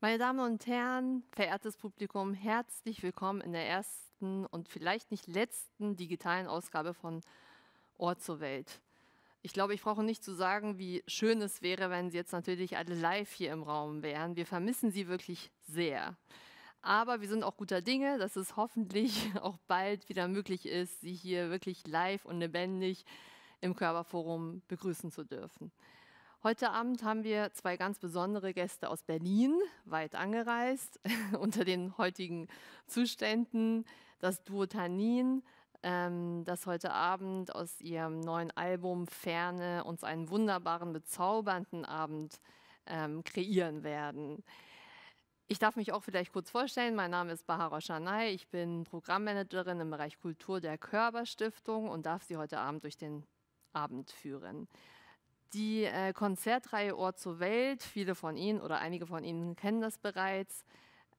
Meine Damen und Herren, verehrtes Publikum, herzlich willkommen in der ersten und vielleicht nicht letzten digitalen Ausgabe von Ort zur Welt. Ich glaube, ich brauche nicht zu sagen, wie schön es wäre, wenn Sie jetzt natürlich alle live hier im Raum wären. Wir vermissen Sie wirklich sehr. Aber wir sind auch guter Dinge, dass es hoffentlich auch bald wieder möglich ist, Sie hier wirklich live und lebendig im Körperforum begrüßen zu dürfen. Heute Abend haben wir zwei ganz besondere Gäste aus Berlin, weit angereist, unter den heutigen Zuständen. Das Duo Tanin, ähm, das heute Abend aus ihrem neuen Album Ferne uns einen wunderbaren, bezaubernden Abend ähm, kreieren werden. Ich darf mich auch vielleicht kurz vorstellen. Mein Name ist Bahara Shanai. Ich bin Programmmanagerin im Bereich Kultur der Körperstiftung und darf Sie heute Abend durch den Abend führen. Die äh, Konzertreihe Ohr zur Welt, viele von Ihnen oder einige von Ihnen kennen das bereits,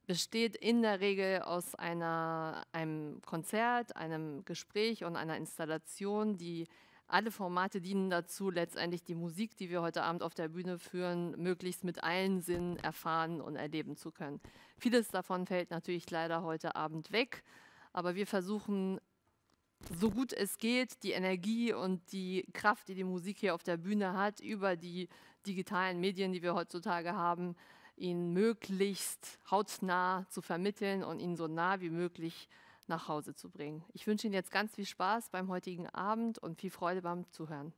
besteht in der Regel aus einer, einem Konzert, einem Gespräch und einer Installation, die alle Formate dienen dazu, letztendlich die Musik, die wir heute Abend auf der Bühne führen, möglichst mit allen Sinnen erfahren und erleben zu können. Vieles davon fällt natürlich leider heute Abend weg, aber wir versuchen so gut es geht, die Energie und die Kraft, die die Musik hier auf der Bühne hat, über die digitalen Medien, die wir heutzutage haben, ihn möglichst hautnah zu vermitteln und ihn so nah wie möglich nach Hause zu bringen. Ich wünsche Ihnen jetzt ganz viel Spaß beim heutigen Abend und viel Freude beim Zuhören.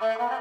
Thank.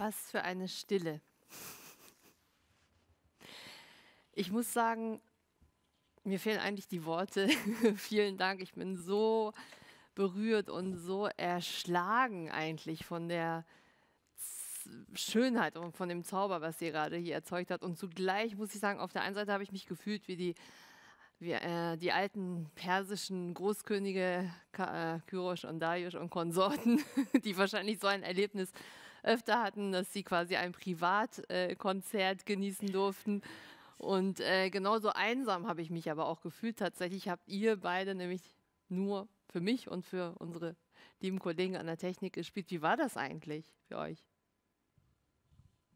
Was für eine Stille. Ich muss sagen, mir fehlen eigentlich die Worte. Vielen Dank. Ich bin so berührt und so erschlagen eigentlich von der Schönheit und von dem Zauber, was sie gerade hier erzeugt hat. Und zugleich muss ich sagen, auf der einen Seite habe ich mich gefühlt wie die, wie, äh, die alten persischen Großkönige Ka äh, Kyrosh und Darius und Konsorten, die wahrscheinlich so ein Erlebnis öfter hatten, dass sie quasi ein Privatkonzert äh, genießen durften. Und äh, genauso einsam habe ich mich aber auch gefühlt. Tatsächlich habt ihr beide nämlich nur für mich und für unsere lieben Kollegen an der Technik gespielt. Wie war das eigentlich für euch?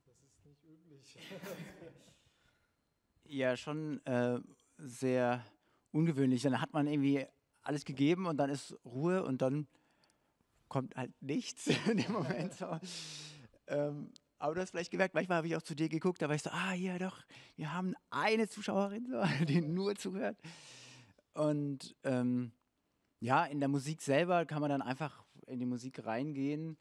Das ist nicht üblich. ja, schon äh, sehr ungewöhnlich. Dann hat man irgendwie alles gegeben und dann ist Ruhe und dann kommt halt nichts in dem Moment. So. Ähm, aber du hast vielleicht gemerkt, manchmal habe ich auch zu dir geguckt, da war ich so, ah ja doch, wir haben eine Zuschauerin, so, die nur zuhört. Und ähm, ja, in der Musik selber kann man dann einfach in die Musik reingehen,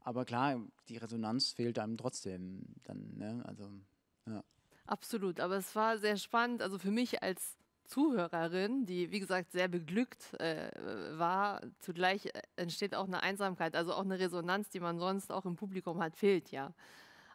aber klar, die Resonanz fehlt einem trotzdem dann, ne? Also, ja. Absolut, aber es war sehr spannend, also für mich als Zuhörerin, die wie gesagt sehr beglückt äh, war, zugleich äh, entsteht auch eine Einsamkeit, also auch eine Resonanz, die man sonst auch im Publikum hat, fehlt ja.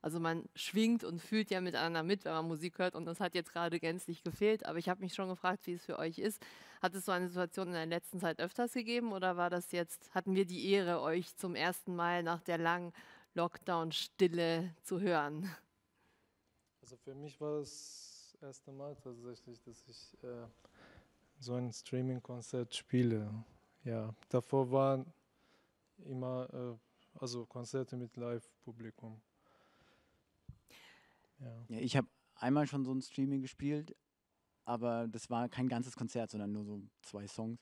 Also man schwingt und fühlt ja miteinander mit, wenn man Musik hört und das hat jetzt gerade gänzlich gefehlt. Aber ich habe mich schon gefragt, wie es für euch ist. Hat es so eine Situation in der letzten Zeit öfters gegeben oder war das jetzt, hatten wir die Ehre, euch zum ersten Mal nach der langen Lockdown-Stille zu hören? Also für mich war es erste Mal tatsächlich, dass ich äh, so ein Streaming-Konzert spiele. Ja, davor waren immer äh, also Konzerte mit Live-Publikum. Ja. ja ich habe einmal schon so ein Streaming gespielt, aber das war kein ganzes Konzert, sondern nur so zwei Songs.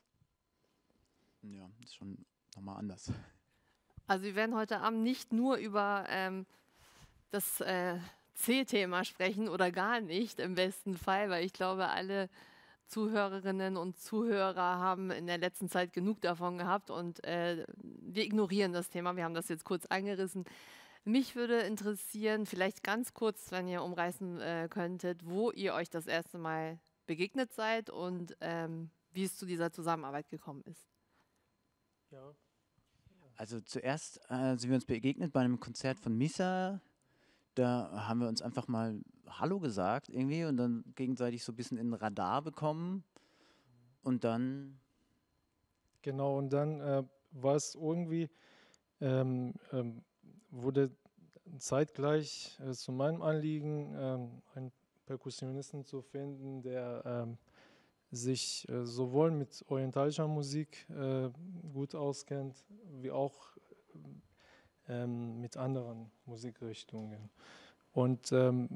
Ja, ist schon nochmal anders. Also wir werden heute Abend nicht nur über ähm, das äh, C-Thema sprechen oder gar nicht im besten Fall, weil ich glaube, alle Zuhörerinnen und Zuhörer haben in der letzten Zeit genug davon gehabt und äh, wir ignorieren das Thema. Wir haben das jetzt kurz angerissen. Mich würde interessieren, vielleicht ganz kurz, wenn ihr umreißen äh, könntet, wo ihr euch das erste Mal begegnet seid und ähm, wie es zu dieser Zusammenarbeit gekommen ist. Ja. Also zuerst äh, sind wir uns begegnet bei einem Konzert von Misa. Da haben wir uns einfach mal Hallo gesagt irgendwie und dann gegenseitig so ein bisschen in Radar bekommen. Und dann. Genau, und dann äh, war es irgendwie. Ähm, ähm, wurde zeitgleich äh, zu meinem Anliegen, ähm, einen Perkussionisten zu finden, der ähm, sich äh, sowohl mit orientalischer Musik äh, gut auskennt, wie auch ähm, mit anderen Musikrichtungen. Und ähm,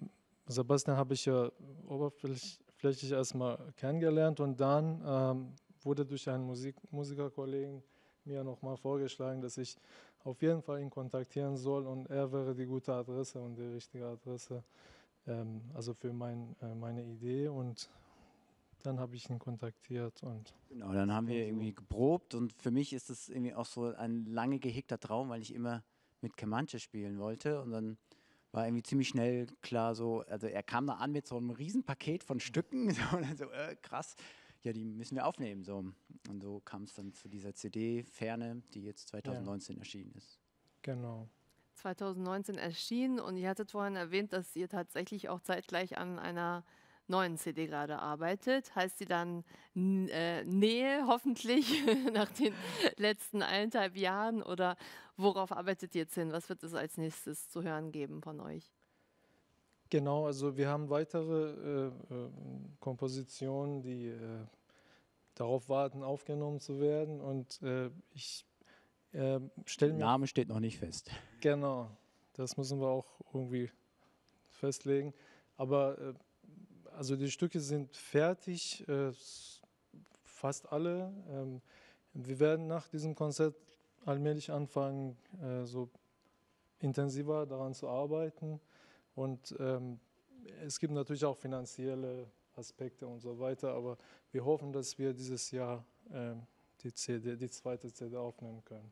Sebastian habe ich ja oberflächlich erstmal kennengelernt und dann ähm, wurde durch einen Musik Musikerkollegen mir nochmal vorgeschlagen, dass ich auf jeden Fall ihn kontaktieren soll und er wäre die gute Adresse und die richtige Adresse, ähm, also für mein, äh, meine Idee und dann habe ich ihn kontaktiert und genau, dann haben wir irgendwie geprobt und für mich ist das irgendwie auch so ein lange gehegter Traum, weil ich immer mit Kemanche spielen wollte und dann war irgendwie ziemlich schnell klar so, also er kam da an mit so einem Riesenpaket von Stücken so, und dann so äh, krass, ja, die müssen wir aufnehmen. So. Und so kam es dann zu dieser CD Ferne, die jetzt 2019 ja. erschienen ist. Genau. 2019 erschienen und ihr hattet vorhin erwähnt, dass ihr tatsächlich auch zeitgleich an einer neuen CD gerade arbeitet. Heißt sie dann äh, Nähe hoffentlich nach den letzten eineinhalb Jahren oder worauf arbeitet ihr jetzt hin? Was wird es als nächstes zu hören geben von euch? Genau, also wir haben weitere äh, äh, Kompositionen, die äh, darauf warten, aufgenommen zu werden. Und äh, ich äh, stelle mir. Name steht noch nicht fest. Genau, das müssen wir auch irgendwie festlegen. Aber äh, also die Stücke sind fertig, fast alle. Ähm, wir werden nach diesem Konzert allmählich anfangen, so intensiver daran zu arbeiten. Und ähm, es gibt natürlich auch finanzielle Aspekte und so weiter, aber wir hoffen, dass wir dieses Jahr äh, die, CD, die zweite CD aufnehmen können.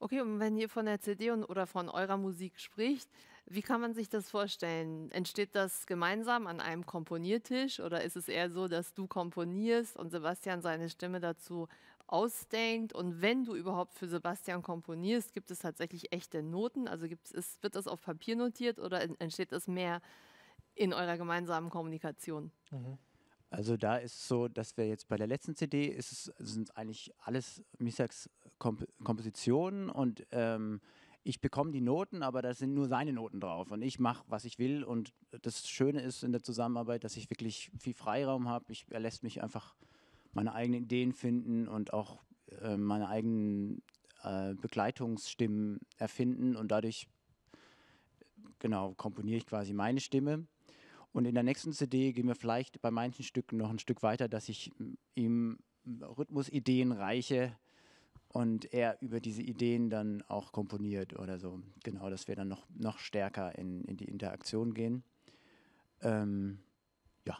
Okay, und wenn ihr von der CD und, oder von eurer Musik spricht, wie kann man sich das vorstellen? Entsteht das gemeinsam an einem Komponiertisch oder ist es eher so, dass du komponierst und Sebastian seine Stimme dazu ausdenkt? Und wenn du überhaupt für Sebastian komponierst, gibt es tatsächlich echte Noten? Also gibt es, wird das auf Papier notiert oder entsteht das mehr in eurer gemeinsamen Kommunikation? Mhm. Also da ist es so, dass wir jetzt bei der letzten CD ist es, sind eigentlich alles Misaks Komp Kompositionen und ähm, ich bekomme die Noten, aber da sind nur seine Noten drauf und ich mache, was ich will. Und das Schöne ist in der Zusammenarbeit, dass ich wirklich viel Freiraum habe. er lässt mich einfach meine eigenen Ideen finden und auch äh, meine eigenen äh, Begleitungsstimmen erfinden und dadurch genau komponiere ich quasi meine Stimme. Und in der nächsten CD gehen wir vielleicht bei manchen Stücken noch ein Stück weiter, dass ich ihm Rhythmusideen reiche, und er über diese Ideen dann auch komponiert oder so. Genau, dass wir dann noch, noch stärker in, in die Interaktion gehen. Ähm, ja.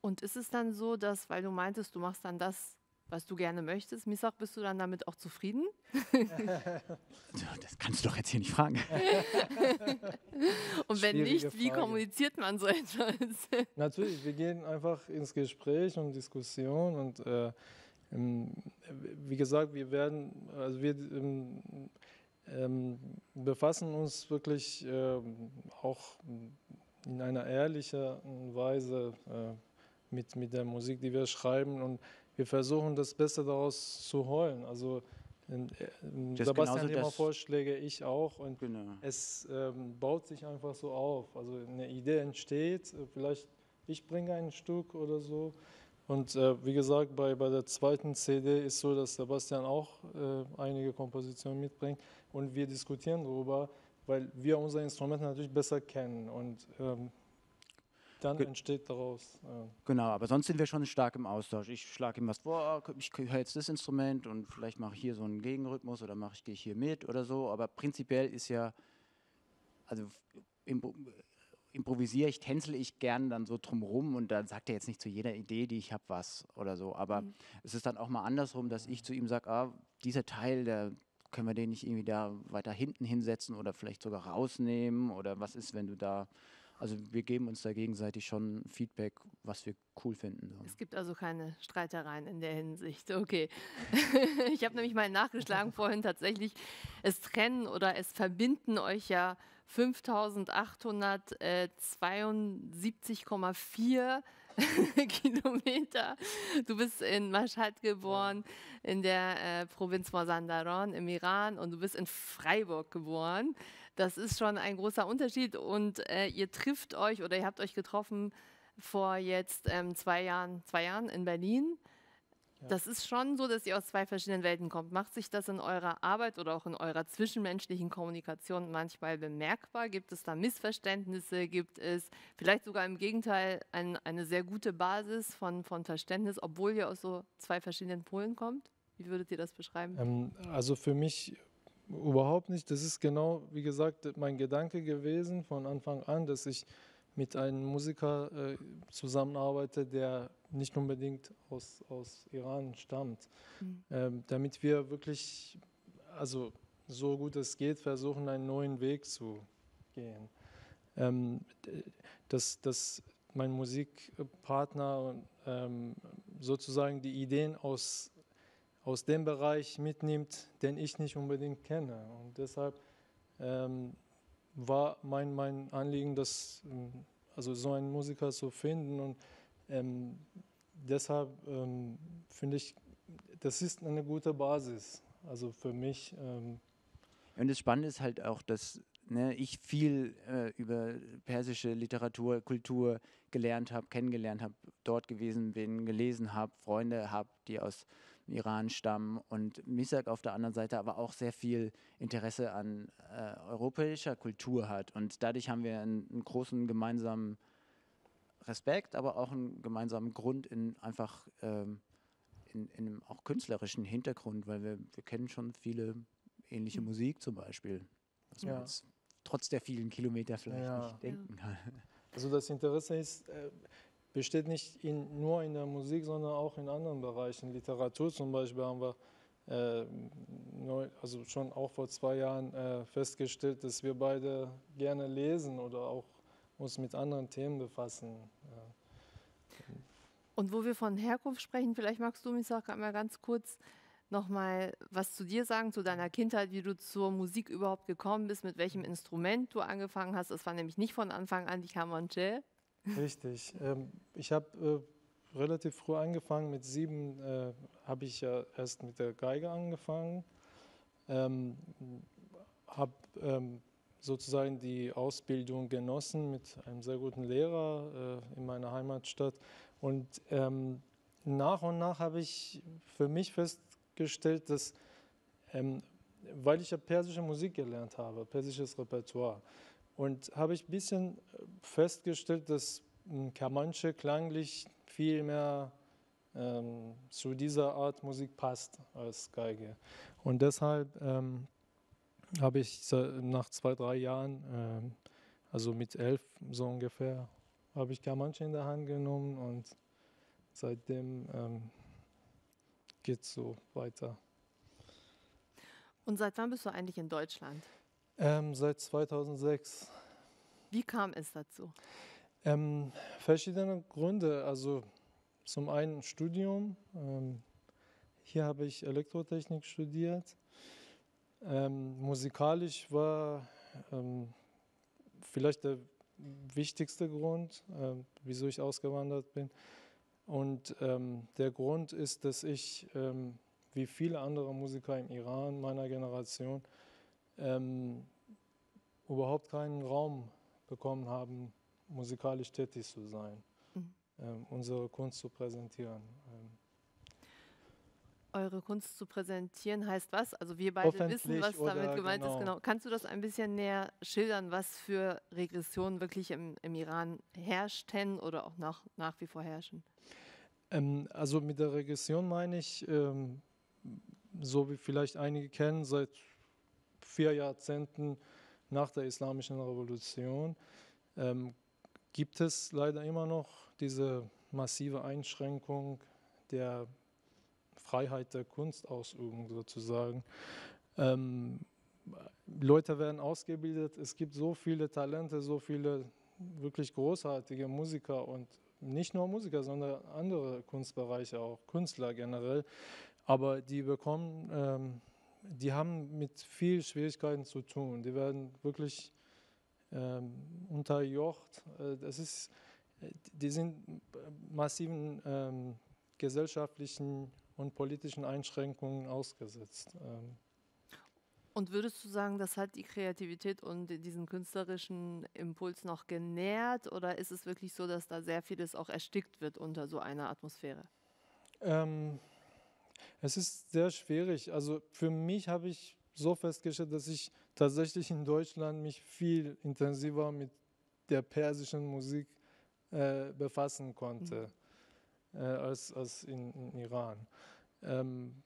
Und ist es dann so, dass, weil du meintest, du machst dann das, was du gerne möchtest, Misach, bist du dann damit auch zufrieden? das kannst du doch jetzt hier nicht fragen. und wenn Schwierige nicht, wie Frage. kommuniziert man so etwas? Natürlich, wir gehen einfach ins Gespräch und Diskussion und äh, wie gesagt, wir werden, also wir ähm, ähm, befassen uns wirklich äh, auch in einer ehrlichen Weise äh, mit, mit der Musik, die wir schreiben und wir versuchen das Beste daraus zu holen. Also ähm, Sebastian hat immer Vorschläge, ich auch und genau. es ähm, baut sich einfach so auf. Also eine Idee entsteht, vielleicht ich bringe ein Stück oder so und äh, wie gesagt, bei, bei der zweiten CD ist so, dass Sebastian auch äh, einige Kompositionen mitbringt und wir diskutieren darüber, weil wir unser Instrument natürlich besser kennen und ähm, dann Ge entsteht daraus. Äh genau, aber sonst sind wir schon stark im Austausch. Ich schlage ihm was vor, ich höre jetzt das Instrument und vielleicht mache ich hier so einen Gegenrhythmus oder mache ich gehe ich hier mit oder so. Aber prinzipiell ist ja, also im, improvisiere ich, tänzle ich gern dann so drumrum und dann sagt er jetzt nicht zu jeder Idee, die ich habe, was oder so. Aber mhm. es ist dann auch mal andersrum, dass ich zu ihm sage, ah, dieser Teil, der können wir den nicht irgendwie da weiter hinten hinsetzen oder vielleicht sogar rausnehmen oder was ist, wenn du da also wir geben uns da gegenseitig schon Feedback, was wir cool finden. So. Es gibt also keine Streitereien in der Hinsicht. Okay. ich habe nämlich mal nachgeschlagen vorhin tatsächlich, es trennen oder es verbinden euch ja 5872,4 Kilometer. Du bist in Mashhad geboren, in der äh, Provinz Mazandaran im Iran und du bist in Freiburg geboren. Das ist schon ein großer Unterschied und äh, ihr trifft euch oder ihr habt euch getroffen vor jetzt ähm, zwei Jahren, zwei Jahren in Berlin. Das ist schon so, dass ihr aus zwei verschiedenen Welten kommt. Macht sich das in eurer Arbeit oder auch in eurer zwischenmenschlichen Kommunikation manchmal bemerkbar? Gibt es da Missverständnisse? Gibt es vielleicht sogar im Gegenteil ein, eine sehr gute Basis von, von Verständnis, obwohl ihr aus so zwei verschiedenen Polen kommt? Wie würdet ihr das beschreiben? Ähm, also für mich überhaupt nicht. Das ist genau, wie gesagt, mein Gedanke gewesen von Anfang an, dass ich mit einem Musiker äh, zusammenarbeite, der nicht unbedingt aus, aus Iran stammt, mhm. ähm, damit wir wirklich, also so gut es geht, versuchen, einen neuen Weg zu gehen. Ähm, dass, dass mein Musikpartner ähm, sozusagen die Ideen aus, aus dem Bereich mitnimmt, den ich nicht unbedingt kenne. Und deshalb ähm, war mein, mein Anliegen, das, ähm, also so einen Musiker zu finden. Und ähm, deshalb ähm, finde ich, das ist eine gute Basis, also für mich. Ähm. Und das Spannende ist halt auch, dass ne, ich viel äh, über persische Literatur, Kultur gelernt habe, kennengelernt habe, dort gewesen bin, gelesen habe, Freunde habe, die aus Iran stammen und Misak auf der anderen Seite aber auch sehr viel Interesse an äh, europäischer Kultur hat. Und dadurch haben wir einen, einen, großen gemeinsamen Respekt, aber auch einen gemeinsamen Grund in einfach ähm, in, in, einem auch künstlerischen Hintergrund, weil wir, wir kennen schon viele ähnliche mhm. Musik zum Beispiel, was ja. man jetzt trotz der vielen Kilometer vielleicht ja. nicht denken kann. Also das Interesse ist, äh, besteht nicht in, nur in der Musik, sondern auch in anderen Bereichen. Literatur zum Beispiel haben wir äh, neu, also schon auch vor zwei Jahren äh, festgestellt, dass wir beide gerne lesen oder auch uns mit anderen Themen befassen. Und wo wir von Herkunft sprechen, vielleicht magst du mich auch einmal ganz kurz nochmal was zu dir sagen, zu deiner Kindheit, wie du zur Musik überhaupt gekommen bist, mit welchem Instrument du angefangen hast. Das war nämlich nicht von Anfang an die Kamonche. Richtig. Ähm, ich habe äh, relativ früh angefangen. Mit sieben äh, habe ich ja erst mit der Geige angefangen. Ähm, habe ähm, sozusagen die Ausbildung genossen mit einem sehr guten Lehrer äh, in meiner Heimatstadt. Und ähm, nach und nach habe ich für mich festgestellt, dass, ähm, weil ich ja persische Musik gelernt habe, persisches Repertoire, und habe ich ein bisschen festgestellt, dass Kamanche klanglich viel mehr ähm, zu dieser Art Musik passt als Geige. Und deshalb ähm, habe ich nach zwei, drei Jahren, ähm, also mit elf so ungefähr, habe ich Kamanche in der Hand genommen und seitdem ähm, geht es so weiter. Und seit wann bist du eigentlich in Deutschland? Ähm, seit 2006. Wie kam es dazu? Ähm, verschiedene Gründe. Also zum einen Studium. Ähm, hier habe ich Elektrotechnik studiert. Ähm, musikalisch war ähm, vielleicht der wichtigste Grund, äh, wieso ich ausgewandert bin. Und ähm, der Grund ist, dass ich, wie viele andere Musiker im Iran meiner Generation, ähm, überhaupt keinen Raum bekommen haben, musikalisch tätig zu sein, mhm. ähm, unsere Kunst zu präsentieren. Ähm. Eure Kunst zu präsentieren heißt was? Also wir beide wissen, was damit gemeint genau. ist. Genau. Kannst du das ein bisschen näher schildern, was für Regressionen wirklich im, im Iran herrschten oder auch nach, nach wie vor herrschen? Ähm, also mit der Regression meine ich, ähm, so wie vielleicht einige kennen, seit vier Jahrzehnten nach der Islamischen Revolution ähm, gibt es leider immer noch diese massive Einschränkung der Freiheit der Kunstausübung sozusagen. Ähm, Leute werden ausgebildet, es gibt so viele Talente, so viele wirklich großartige Musiker und nicht nur Musiker, sondern andere Kunstbereiche auch, Künstler generell, aber die bekommen ähm, die haben mit viel Schwierigkeiten zu tun. Die werden wirklich ähm, unterjocht. Äh, das ist, die sind massiven ähm, gesellschaftlichen und politischen Einschränkungen ausgesetzt. Ähm. Und würdest du sagen, das hat die Kreativität und diesen künstlerischen Impuls noch genährt oder ist es wirklich so, dass da sehr vieles auch erstickt wird unter so einer Atmosphäre? Ähm, es ist sehr schwierig. Also für mich habe ich so festgestellt, dass ich tatsächlich in Deutschland mich viel intensiver mit der persischen Musik äh, befassen konnte mhm. äh, als, als in, in Iran. Ähm,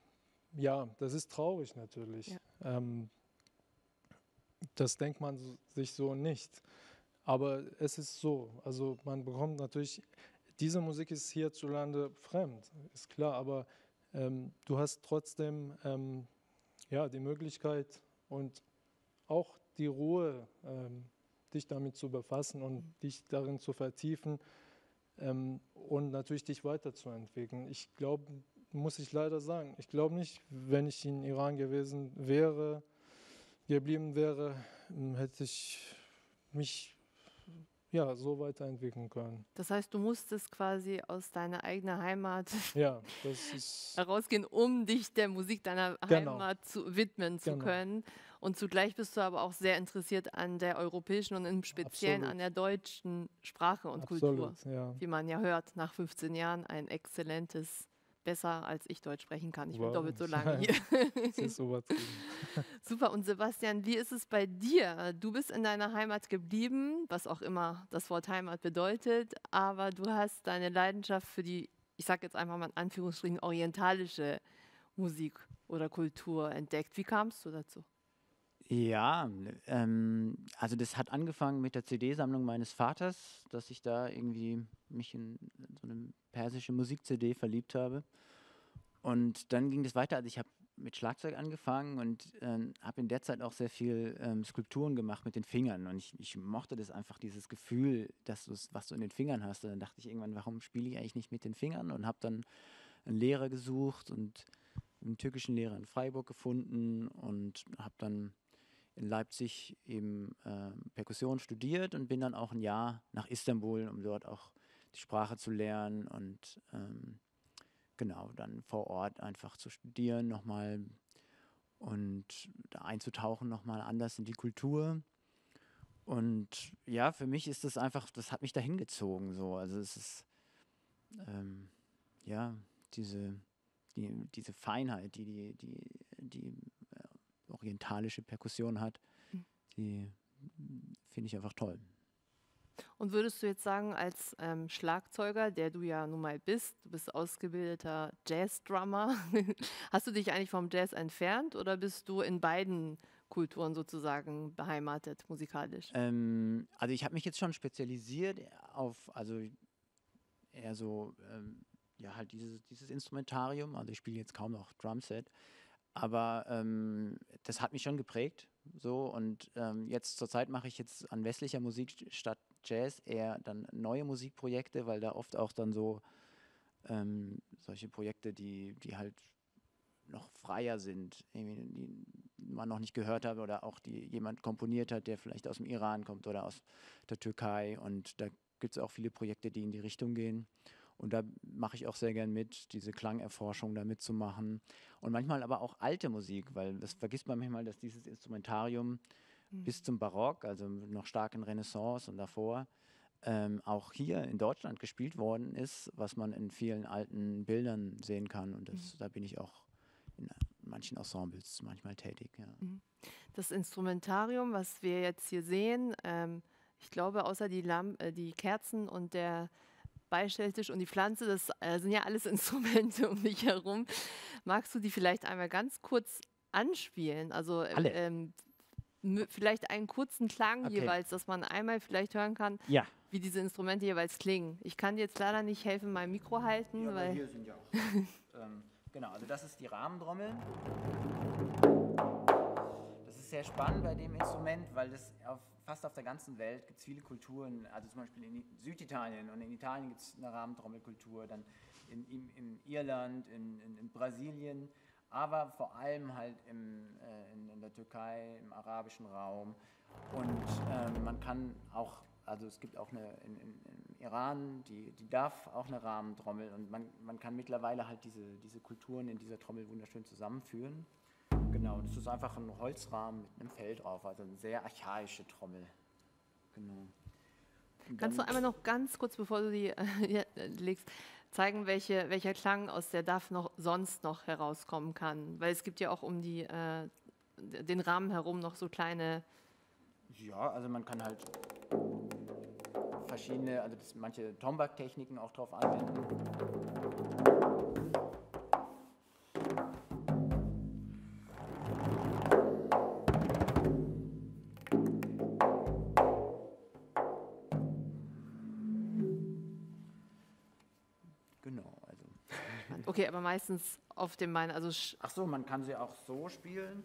ja, das ist traurig natürlich. Ja. Ähm, das denkt man sich so nicht. Aber es ist so. Also man bekommt natürlich, diese Musik ist hierzulande fremd, ist klar, aber ähm, du hast trotzdem ähm, ja, die Möglichkeit und auch die Ruhe, ähm, dich damit zu befassen und mhm. dich darin zu vertiefen ähm, und natürlich dich weiterzuentwickeln. Ich glaube, muss ich leider sagen, ich glaube nicht, wenn ich in Iran gewesen wäre, geblieben wäre, hätte ich mich ja, so weiterentwickeln können. Das heißt, du musstest quasi aus deiner eigenen Heimat ja, herausgehen, um dich der Musik deiner genau. Heimat zu widmen zu genau. können. Und zugleich bist du aber auch sehr interessiert an der europäischen und im Speziellen Absolut. an der deutschen Sprache und Absolut, Kultur. Ja. Wie man ja hört, nach 15 Jahren ein exzellentes besser als ich Deutsch sprechen kann. Ich wow. bin doppelt so lange hier. das ist Super. Und Sebastian, wie ist es bei dir? Du bist in deiner Heimat geblieben, was auch immer das Wort Heimat bedeutet, aber du hast deine Leidenschaft für die, ich sage jetzt einfach mal in Anführungsstrichen, orientalische Musik oder Kultur entdeckt. Wie kamst du dazu? Ja, ähm, also das hat angefangen mit der CD-Sammlung meines Vaters, dass ich da irgendwie mich in so eine persische Musik-CD verliebt habe. Und dann ging das weiter. Also ich habe mit Schlagzeug angefangen und ähm, habe in der Zeit auch sehr viel ähm, Skulpturen gemacht mit den Fingern. Und ich, ich mochte das einfach, dieses Gefühl, dass was du in den Fingern hast. Und dann dachte ich irgendwann, warum spiele ich eigentlich nicht mit den Fingern? Und habe dann einen Lehrer gesucht und einen türkischen Lehrer in Freiburg gefunden und habe dann in Leipzig eben äh, Perkussion studiert und bin dann auch ein Jahr nach Istanbul, um dort auch die Sprache zu lernen und ähm, genau dann vor Ort einfach zu studieren nochmal und da einzutauchen nochmal anders in die Kultur. Und ja, für mich ist das einfach, das hat mich dahin gezogen so. Also es ist ähm, ja diese, die, diese Feinheit, die die, die, die orientalische Perkussion hat, hm. die finde ich einfach toll. Und würdest du jetzt sagen, als ähm, Schlagzeuger, der du ja nun mal bist, du bist ausgebildeter Jazz-Drummer, hast du dich eigentlich vom Jazz entfernt oder bist du in beiden Kulturen sozusagen beheimatet, musikalisch? Ähm, also ich habe mich jetzt schon spezialisiert auf, also eher so, ähm, ja halt dieses, dieses Instrumentarium, also ich spiele jetzt kaum noch Drumset, aber ähm, das hat mich schon geprägt. So und ähm, jetzt zurzeit mache ich jetzt an westlicher Musik statt Jazz eher dann neue Musikprojekte, weil da oft auch dann so ähm, solche Projekte, die, die halt noch freier sind, die man noch nicht gehört hat oder auch die jemand komponiert hat, der vielleicht aus dem Iran kommt oder aus der Türkei. Und da gibt es auch viele Projekte, die in die Richtung gehen. Und da mache ich auch sehr gern mit, diese Klangerforschung da mitzumachen. Und manchmal aber auch alte Musik, weil das vergisst man manchmal, dass dieses Instrumentarium mhm. bis zum Barock, also noch stark in Renaissance und davor, ähm, auch hier in Deutschland gespielt worden ist, was man in vielen alten Bildern sehen kann. Und das, mhm. da bin ich auch in manchen Ensembles manchmal tätig. Ja. Mhm. Das Instrumentarium, was wir jetzt hier sehen, ähm, ich glaube, außer die, Lamp äh, die Kerzen und der Beistelltisch und die Pflanze, das äh, sind ja alles Instrumente um dich herum. Magst du die vielleicht einmal ganz kurz anspielen? Also äh, ähm, vielleicht einen kurzen Klang okay. jeweils, dass man einmal vielleicht hören kann, ja. wie diese Instrumente jeweils klingen. Ich kann dir jetzt leider nicht helfen, mein Mikro halten, ja, weil hier sind ja auch. ähm, genau, also das ist die Rahmendrommel. Sehr spannend bei dem Instrument, weil das auf fast auf der ganzen Welt gibt es viele Kulturen, also zum Beispiel in Süditalien und in Italien gibt es eine Rahmentrommelkultur, dann in, in, in Irland, in, in, Brasilien, aber vor allem halt im, äh, in, der Türkei, im arabischen Raum. Und äh, man kann auch, also es gibt auch eine, in, im Iran, die, die DAF, auch eine Rahmentrommel und man, man kann mittlerweile halt diese, diese Kulturen in dieser Trommel wunderschön zusammenführen. Genau, das ist einfach ein Holzrahmen mit einem Fell drauf, also eine sehr archaische Trommel. Genau. Kannst du einmal noch ganz kurz, bevor du die äh, legst, zeigen, welche, welcher Klang aus der DAF noch sonst noch herauskommen kann? Weil es gibt ja auch um die, äh, den Rahmen herum noch so kleine. Ja, also man kann halt verschiedene, also manche Tombak-Techniken auch drauf anwenden. Okay, aber meistens auf dem Bein. Also Ach so, man kann sie auch so spielen.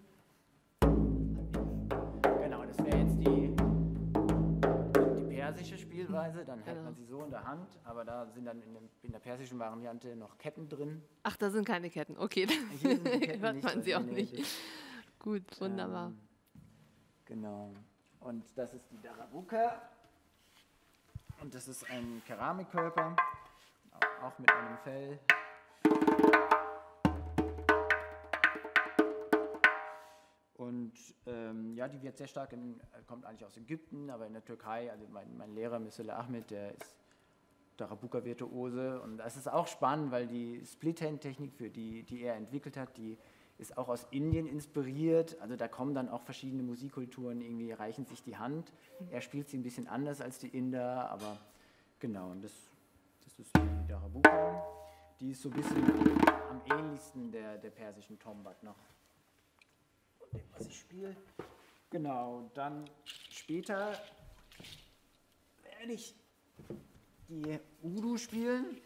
Genau, das wäre jetzt die, die persische Spielweise. Dann hält genau. man sie so in der Hand, aber da sind dann in, dem, in, der persischen Variante noch Ketten drin. Ach, da sind keine Ketten. Okay, Ketten hört man sie auch nicht. Gut, wunderbar. Ähm, genau. Und das ist die Darabuka. Und das ist ein Keramikkörper, auch mit einem Fell. Und ähm, ja, die wird sehr stark, in, kommt eigentlich aus Ägypten, aber in der Türkei, also mein, mein Lehrer Misele Ahmed, der ist Darabuka-Virtuose. Und das ist auch spannend, weil die Split-Hand-Technik, die, die er entwickelt hat, die ist auch aus Indien inspiriert. Also da kommen dann auch verschiedene Musikkulturen, irgendwie reichen sich die Hand. Er spielt sie ein bisschen anders als die Inder, aber genau, und das, das ist die Darabuka. Die ist so ein bisschen am, ähnlichsten der, der persischen Tombak noch das Spiel. Genau, dann später werde ich die Udo spielen.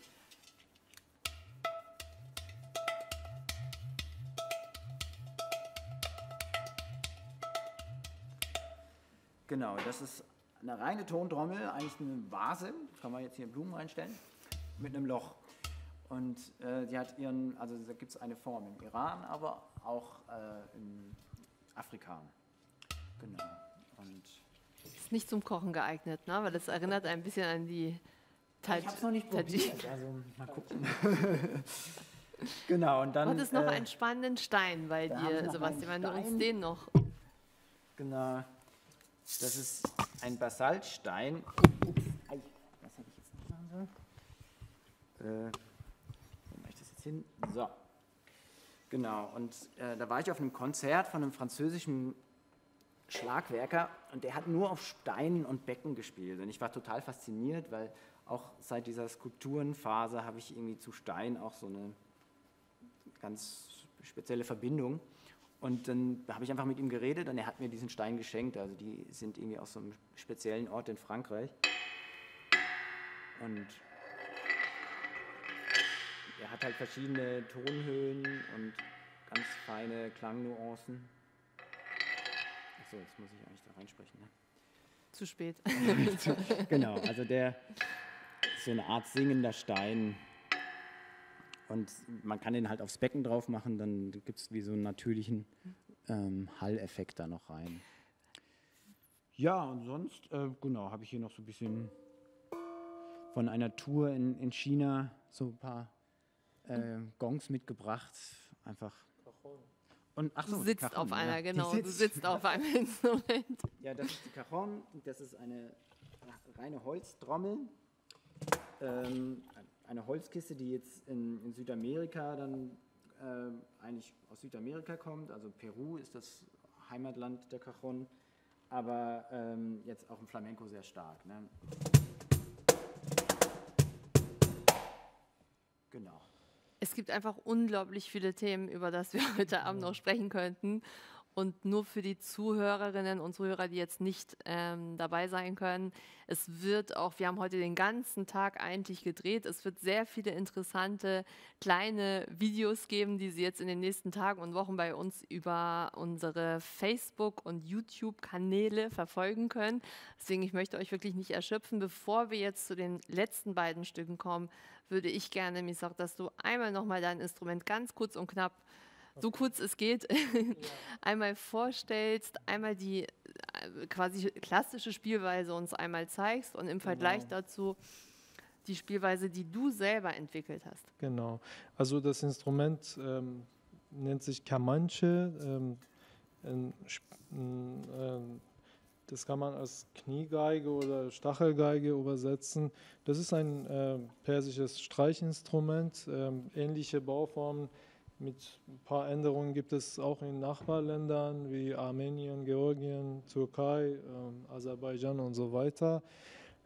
Genau, das ist eine reine Tontrommel, eigentlich eine Vase, kann man jetzt hier Blumen reinstellen, mit einem Loch. Und äh, die hat ihren, also da gibt es eine Form im Iran, aber auch äh, in Afrika. Genau. Und Ist nicht zum Kochen geeignet, ne? weil das erinnert ein bisschen an die Taj- ich habe es noch nicht Tajik. probiert, also mal gucken. genau, und dann... Und es ist noch äh, einen spannenden Stein bei dir, Sebastian, wenn du uns den noch. Genau. Das ist ein Basaltstein. Ups, ei, was hätte ich jetzt nicht machen sollen? Äh, wo mache ich das jetzt hin? So. Genau, und äh, da war ich auf einem Konzert von einem französischen Schlagwerker und der hat nur auf Steinen und Becken gespielt. Und ich war total fasziniert, weil auch seit dieser Skulpturenphase habe ich irgendwie zu Stein auch so eine ganz spezielle Verbindung. Und dann habe ich einfach mit ihm geredet und er hat mir diesen Stein geschenkt. Also die sind irgendwie aus so einem speziellen Ort in Frankreich. Und er hat halt verschiedene Tonhöhen und ganz feine Klangnuancen. Achso, jetzt muss ich eigentlich da reinsprechen. Ne? Zu spät. Genau, also der ist so eine Art singender Stein. Und man kann den halt aufs Becken drauf machen, dann gibt es wie so einen natürlichen ähm, Halleffekt da noch rein. Ja, und sonst, äh, genau, habe ich hier noch so ein bisschen von einer Tour in, in China so ein paar äh, Gongs mitgebracht. Einfach. Und, ach Du so, sitzt Cajon, auf ja. einer, Die genau, du sitzt. sitzt auf einem Instrument. Ja, das ist die Cajon, das ist eine reine Holztrommel. Ähm, eine Holzkiste, die jetzt in, in Südamerika dann ähm, eigentlich aus Südamerika kommt. Also Peru ist das Heimatland der Cajon, aber ähm, jetzt auch im Flamenco sehr stark. Ne? Genau. Es gibt einfach unglaublich viele Themen, über das wir heute Abend noch sprechen könnten. Und nur für die Zuhörerinnen und Zuhörer, die jetzt nicht ähm, dabei sein können, es wird auch, wir haben heute den ganzen Tag eigentlich gedreht, es wird sehr viele interessante kleine Videos geben, die Sie jetzt in den nächsten Tagen und Wochen bei uns über unsere Facebook- und YouTube-Kanäle verfolgen können. Deswegen, ich möchte euch wirklich nicht erschöpfen. Bevor wir jetzt zu den letzten beiden Stücken kommen, würde ich gerne, Misach, dass du einmal nochmal dein Instrument ganz kurz und knapp so kurz es geht, einmal vorstellst, einmal die äh, quasi klassische Spielweise uns einmal zeigst und im Vergleich dazu die Spielweise, die du selber entwickelt hast. Genau. Also das Instrument ähm, nennt sich Kamanche. Ähm, ein, ähm, das kann man als Kniegeige oder Stachelgeige übersetzen. Das ist ein äh, persisches Streichinstrument. Ähm, ähnliche Bauformen mit ein paar Änderungen gibt es auch in Nachbarländern wie Armenien, Georgien, Türkei, ähm, Aserbaidschan und so weiter.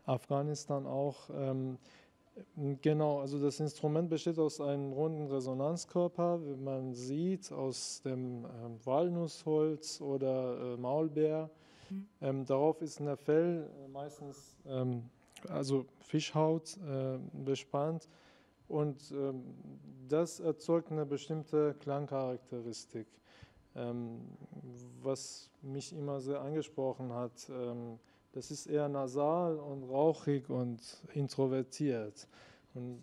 Afghanistan auch. Ähm, Genau, also das Instrument besteht aus einem runden Resonanzkörper, wie man sieht, aus dem ähm, Walnussholz oder äh, Maulbeer. Ähm, darauf ist ein Fell, äh, meistens ähm, also Fischhaut, äh, bespannt und ähm, das erzeugt eine bestimmte Klangcharakteristik, ähm, was mich immer sehr angesprochen hat. Ähm, das ist eher nasal und rauchig und introvertiert. Und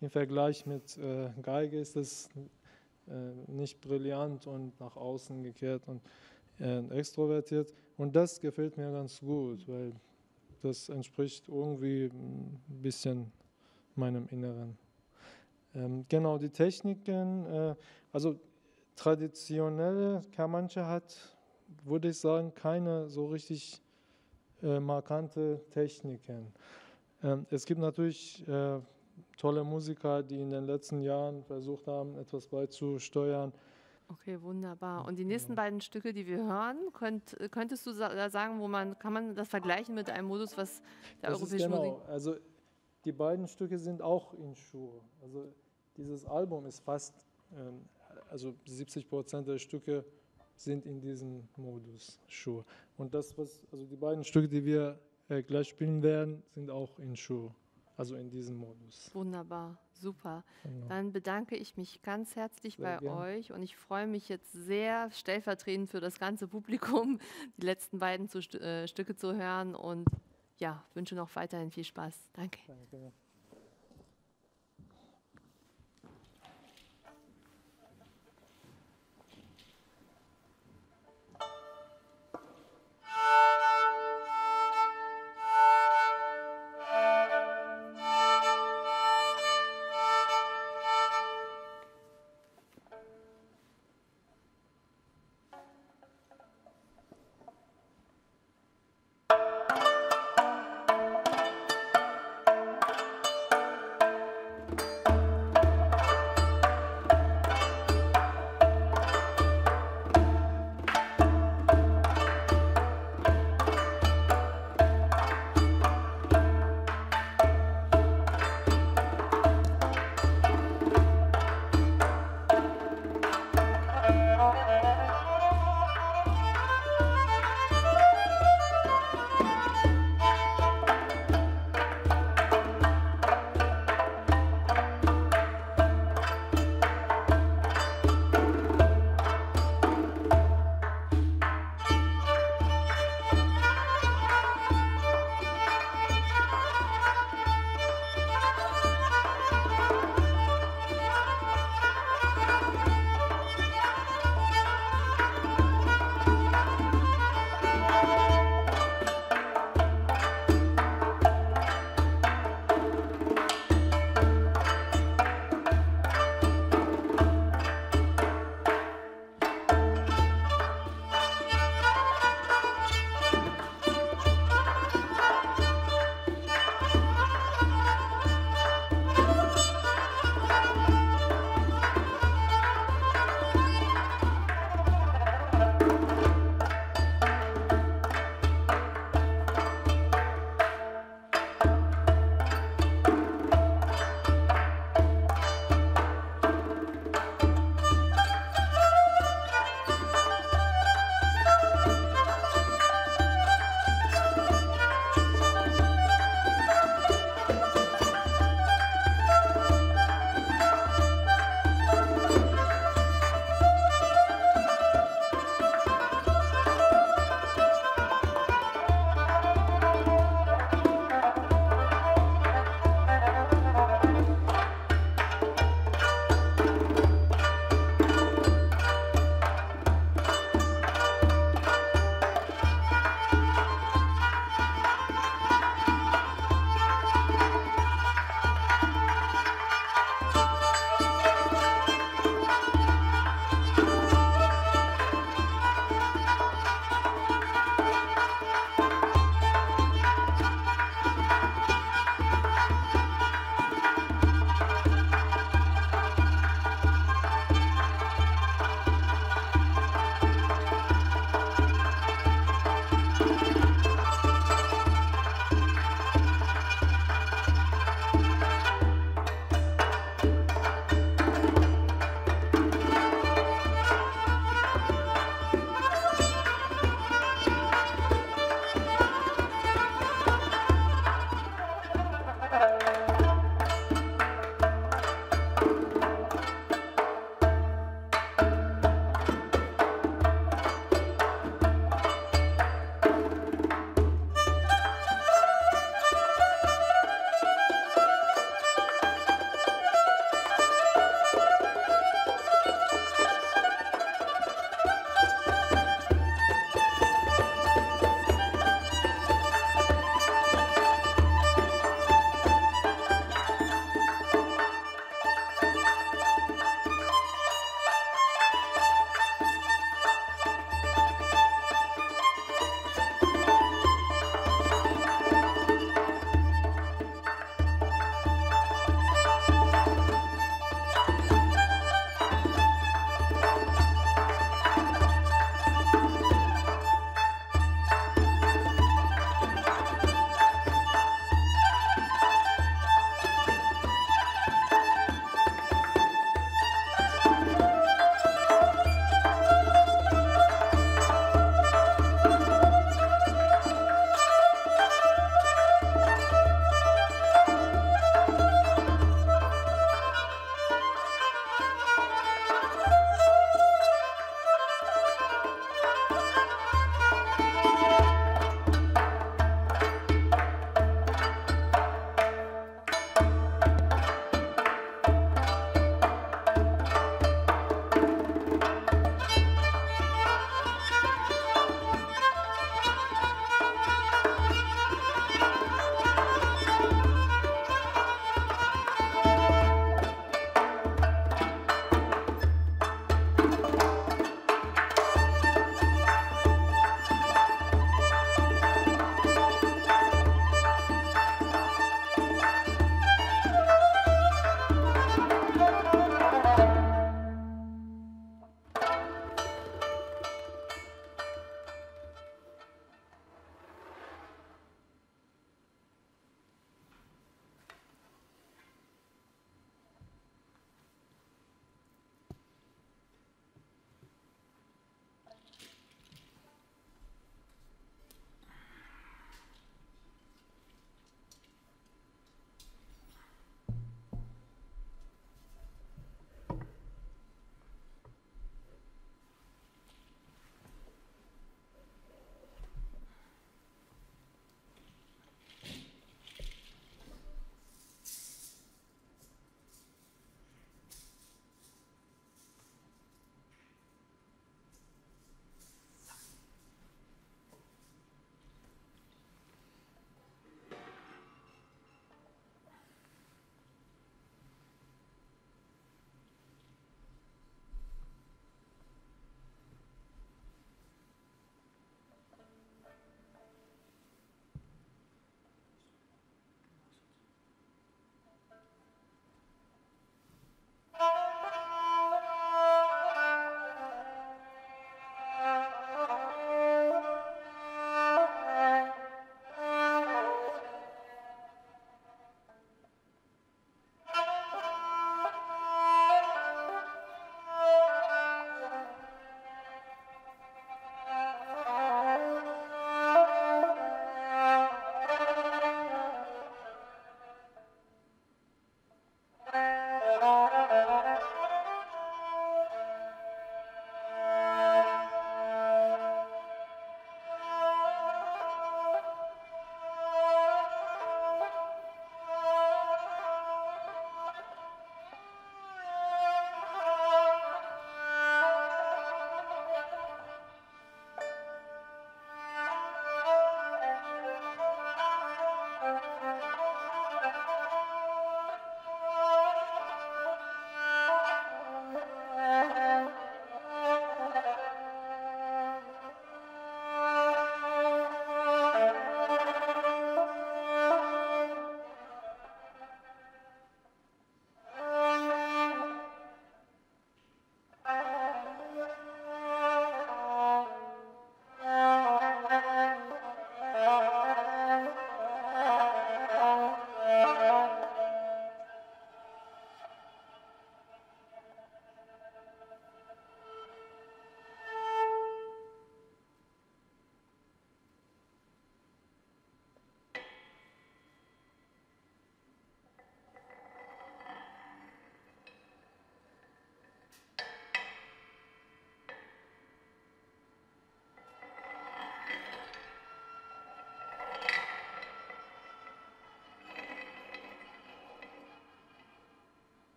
im Vergleich mit äh, Geige ist es äh, nicht brillant und nach außen gekehrt und äh, extrovertiert. Und das gefällt mir ganz gut, weil das entspricht irgendwie ein bisschen meinem Inneren. Ähm, genau, die Techniken, äh, also traditionelle Kamanche hat, würde ich sagen, keine so richtig äh, markante Techniken. Ähm, es gibt natürlich äh, tolle Musiker, die in den letzten Jahren versucht haben, etwas beizusteuern. Okay, wunderbar. Und die nächsten beiden Stücke, die wir hören, könnt, könntest du sagen, wo man, kann man das vergleichen mit einem Modus, was der Das ist europäische Musik... genau, also die beiden Stücke sind auch in Schur. Also dieses Album ist fast, ähm, also 70 Prozent der Stücke sind in diesem Modus Schur. Und das, was, also die beiden Stücke, die wir äh, gleich spielen werden, sind auch in Schur. Also in diesem Modus. Wunderbar, super. Genau. Dann bedanke ich mich ganz herzlich Sehr bei gern. euch und ich freue mich jetzt sehr stellvertretend für das ganze Publikum, die letzten beiden zu, äh, Stücke zu hören und ja, wünsche noch weiterhin viel Spaß. Danke. Danke.